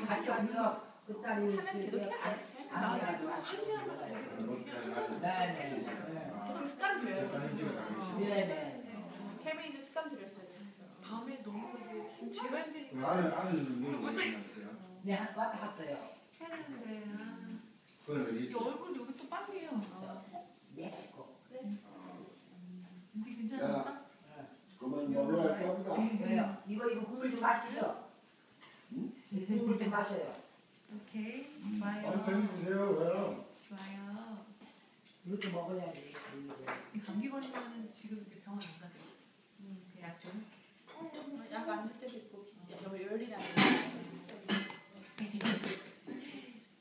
같이 와서 그 딸이 낮에도 한 시간만 습관 들여요. 어. 네네 케빈이도 습관. 밤에 너무 제가 힘드니까 나는 아는. 네 한- 왔다 갔어요 해야 되는데 아. 그건 어디 이 있어? 얼굴 여기 또 빵이에요. 멕시코 이제 괜찮았어? 그만 먹으라 싸우다. 왜요? 이거 이거 국물 좀 마시죠 국 물좀 마셔요 오케이 아니 좋아요. 좀 주세요. 왜요? 좋아요. 이것도 먹어야지. 이 감기 걸리면 지금 이제 병원 안 가죠? 음, 약 좀. 약간 안줄 때도 있고 진짜 너무 열이 나는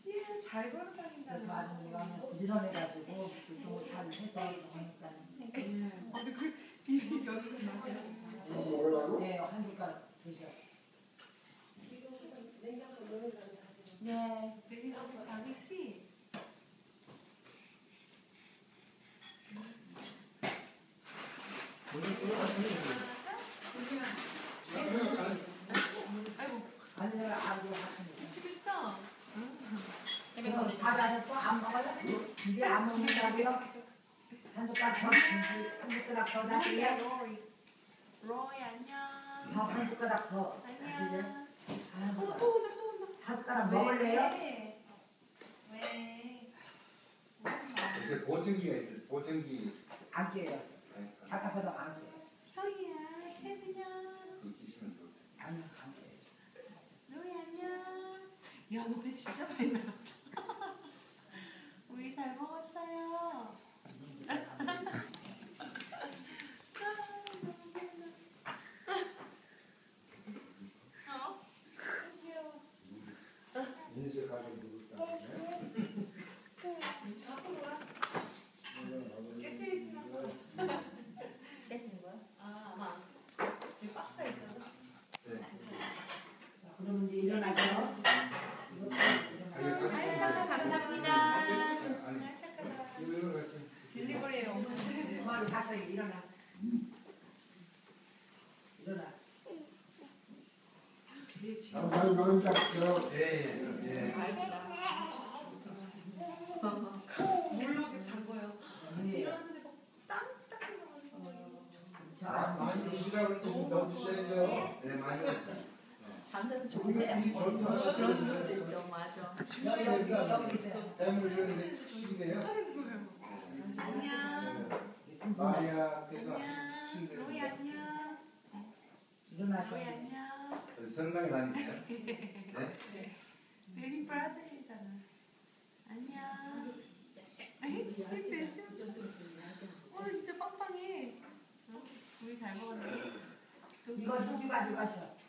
예, 잘 걸어다닌다. 그래서 아주 우리가 부지런해가지고 그쪽을 잘 해서 하니까 아, 근데 그 비비 여기가 맞아요. 뭐 먹으라고? 네, 한 숟가락 드셔 네. 내일 가서 자겠지? 아이고, 아니면 아주 갔습니다 미치겠다. 케빈 그럼 건데 다 가셨어? 안 먹어요? 이제 안 먹는다고요? 한 숟가락 더 드시, 한 숟가락 더 로이야, 다시요? 로이. 로이, 안녕. 밥한 숟가락 더 안녕. 한 또, 숟가락 또 온다, 또 한 숟가락 먹을래요? 왜? 왜? 이제 보청기가 있어요. 안 깨요 아니, 답답하다 안 깨요 형이야, 케빈이야. 그 끼시면 좋 아니 안 깨요 로이, 안녕. 야, 너 배 진짜 많이 나왔다. 우리 잘 먹었어요. 아, 너무 귀엽다. 어? 귀여워. 인식하게 누굴까? 깨뜨리지 마. 깨지는 거야? 아, 아마 여기 박스가 있어서. 자, 그럼 이제 일어나죠 이것도 일어나죠 아이, 착하 감사합니다. 아니, 아, 착하다. 이거 같이. 딜리버리에 엄마 다시 일어나 일어나 얘 지금 아무 말잡죠 예, 예. 물로 산 거예요. 네. 일어났는데 막 땅땅 나가지고. 저 아, 많이 드시라고. 네, 많이 왔어요. 잠자서 우리가 좋은데. 이. 그런 분도 있어. 맞아. 여기 여기 여기 있어요 흘리는데 시기래요. 못하겠는 거예요. 안녕. 마리아 그래서 안녕. 로이 안녕. 일어나셔 로이 안녕. 성당에 다니세요? 베이비 브라더이잖아. 안녕. 힘내죠? 오늘 진짜 빵빵해. 어? 우리 잘 먹었네. 이거 소주 가지고 가셔